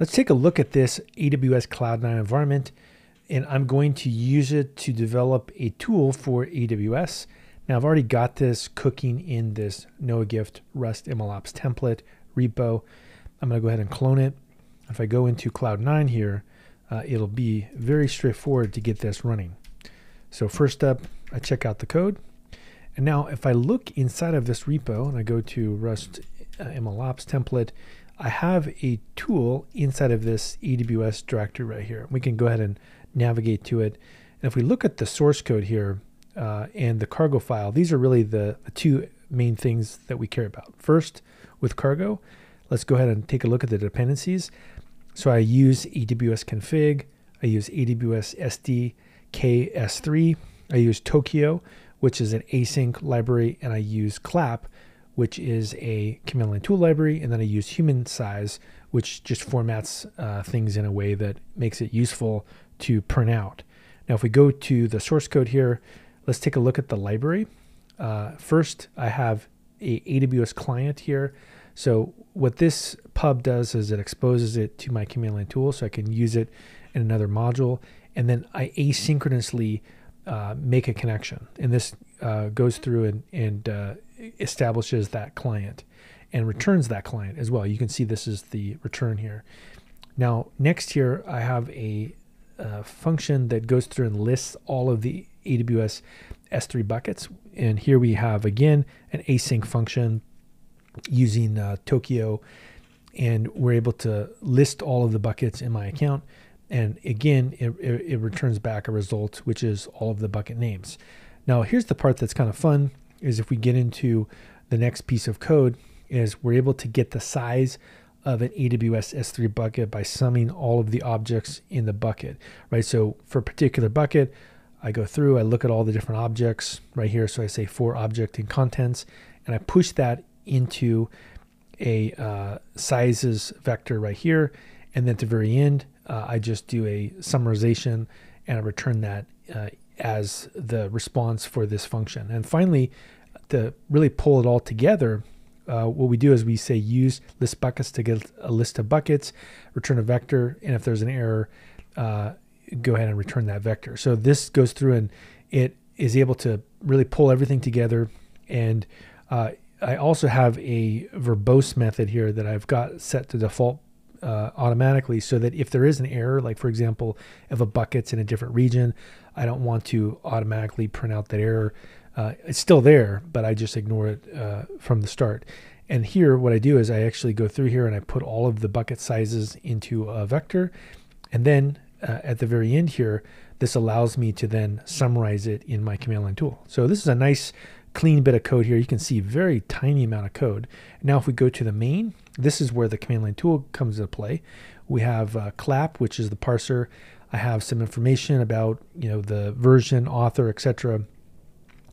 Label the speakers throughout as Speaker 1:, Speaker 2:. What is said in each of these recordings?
Speaker 1: Let's take a look at this AWS Cloud9 environment, and I'm going to use it to develop a tool for AWS. Now, I've already got this cooking in this NoahGift Rust MLOps template repo. I'm going to go ahead and clone it. If I go into Cloud9 here, uh, it'll be very straightforward to get this running. So first up, I check out the code. And now if I look inside of this repo and I go to Rust uh, MLOps template, I have a tool inside of this AWS directory right here. We can go ahead and navigate to it. And if we look at the source code here uh, and the cargo file, these are really the, the two main things that we care about. First, with cargo, let's go ahead and take a look at the dependencies. So I use AWS config, I use AWS SDK S3, I use Tokio, which is an async library, and I use Clap, which is a command line tool library, and then I use human size, which just formats uh, things in a way that makes it useful to print out. Now, if we go to the source code here, let's take a look at the library. Uh, first, I have a AWS client here. So what this pub does is it exposes it to my command line tool so I can use it in another module. And then I asynchronously uh, make a connection. And this uh, goes through and, and uh, establishes that client and returns that client as well. You can see this is the return here. Now, next here, I have a, a function that goes through and lists all of the AWS S3 buckets. And here we have, again, an async function using uh, Tokio. And we're able to list all of the buckets in my account. And again, it, it, it returns back a result, which is all of the bucket names. Now, here's the part that's kind of fun is if we get into the next piece of code is we're able to get the size of an AWS S3 bucket by summing all of the objects in the bucket, right? So for a particular bucket, I go through, I look at all the different objects right here. So I say for object and contents, and I push that into a uh, sizes vector right here. And then at the very end, uh, I just do a summarization and I return that uh, as the response for this function. And finally, to really pull it all together, uh, what we do is we say use list buckets to get a list of buckets, return a vector, and if there's an error, uh, go ahead and return that vector. So this goes through and it is able to really pull everything together. And uh, I also have a verbose method here that I've got set to default uh, automatically so that if there is an error, like for example, if a bucket's in a different region, I don't want to automatically print out that error. Uh, it's still there, but I just ignore it uh, from the start. And here, what I do is I actually go through here and I put all of the bucket sizes into a vector. And then uh, at the very end here, this allows me to then summarize it in my command line tool. So this is a nice clean bit of code here. You can see very tiny amount of code. Now, if we go to the main, this is where the command line tool comes into play. We have uh, clap, which is the parser. I have some information about you know the version, author, etc.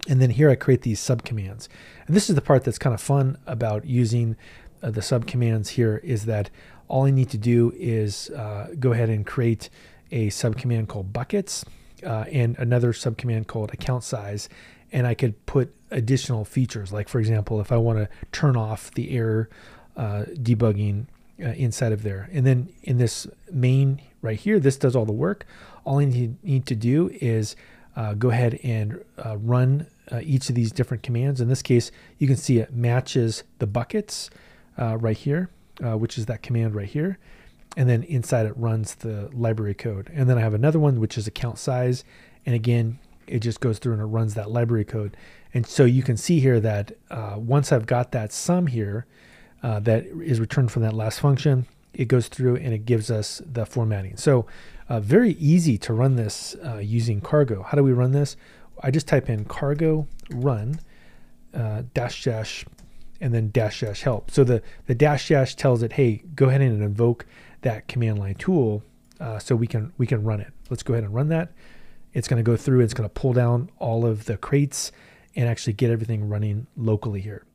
Speaker 1: And then here I create these subcommands. And this is the part that's kind of fun about using uh, the subcommands here is that all I need to do is uh, go ahead and create a subcommand called buckets uh, and another subcommand called account size. And I could put additional features. Like for example, if I want to turn off the error uh, debugging uh, inside of there. And then in this main right here, this does all the work. All I need to do is uh, go ahead and uh, run uh, each of these different commands. In this case, you can see it matches the buckets uh, right here, uh, which is that command right here. And then inside it runs the library code. And then I have another one, which is account size. And again, it just goes through and it runs that library code. And so you can see here that once I've got that sum here, uh, that is returned from that last function. It goes through and it gives us the formatting. So uh, very easy to run this uh, using cargo. How do we run this? I just type in cargo run uh, dash dash and then dash dash help. So the, the dash dash tells it, hey, go ahead and invoke that command line tool uh, so we can we can run it. Let's go ahead and run that. It's going to go through, it's going to pull down all of the crates and actually get everything running locally here.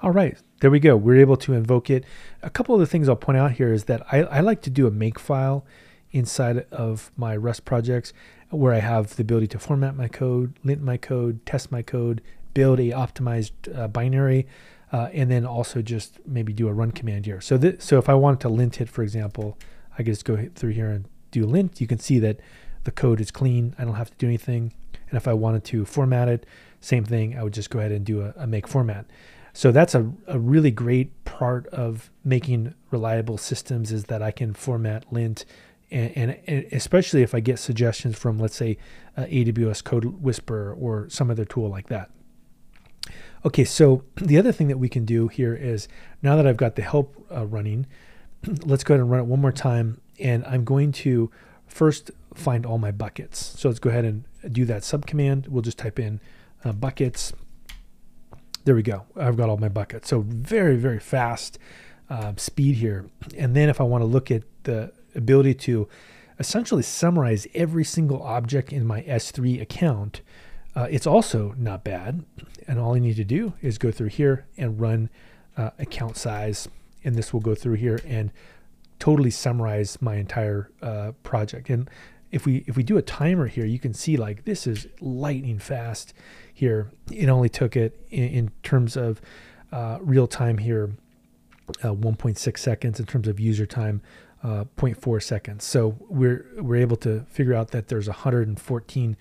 Speaker 1: All right, there we go. We're able to invoke it. A couple of the things I'll point out here is that I, I like to do a make file inside of my Rust projects where I have the ability to format my code, lint my code, test my code, build a optimized uh, binary. uh, and then also just maybe do a run command here. So th- so if I wanted to lint it, for example, I could just go through here and do lint. You can see that the code is clean. I don't have to do anything. And if I wanted to format it, same thing. I would just go ahead and do a, a make format. So that's a, a really great part of making reliable systems is that I can format lint and, and, and especially if I get suggestions from, let's say, uh, AWS Code Whisperer or some other tool like that. Okay, so the other thing that we can do here is now that I've got the help uh, running, let's go ahead and run it one more time. And I'm going to first find all my buckets. So let's go ahead and do that subcommand. We'll just type in uh, buckets. There we go. I've got all my buckets. So very, very fast uh, speed here. And then if I want to look at the ability to essentially summarize every single object in my S3 account, uh, it's also not bad. And all I need to do is go through here and run uh, account size. And this will go through here and totally summarize my entire uh, project. And if we if we do a timer here, you can see like this is lightning fast here. It only took it in, in terms of uh, real time here, uh, 1.6 seconds in terms of user time, uh, 0.4 seconds. So we're we're able to figure out that there's 114.2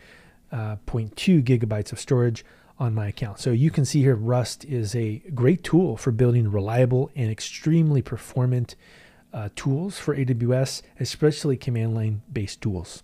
Speaker 1: uh, gigabytes of storage on my account. So you can see here Rust is a great tool for building reliable and extremely performant uh, tools for AWS, especially command line based tools.